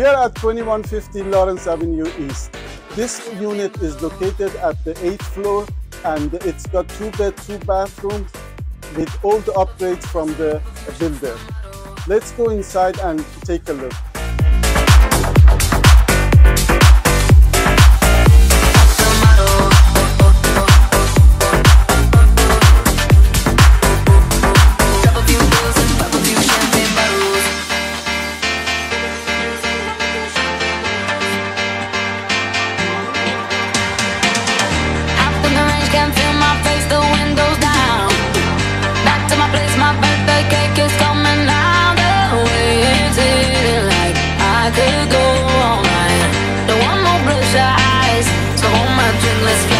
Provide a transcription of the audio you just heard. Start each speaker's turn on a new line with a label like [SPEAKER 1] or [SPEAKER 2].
[SPEAKER 1] We are at 2150 Lawrence Avenue East. This unit is located at the 8th floor and it's got two bed, two bathrooms with all the upgrades from the builder. Let's go inside and take a look.
[SPEAKER 2] can feel my face, the windows down. Back to my place, my birthday cake is coming out. The wind's like I could go all night. Eyes, so hold my drink, let's.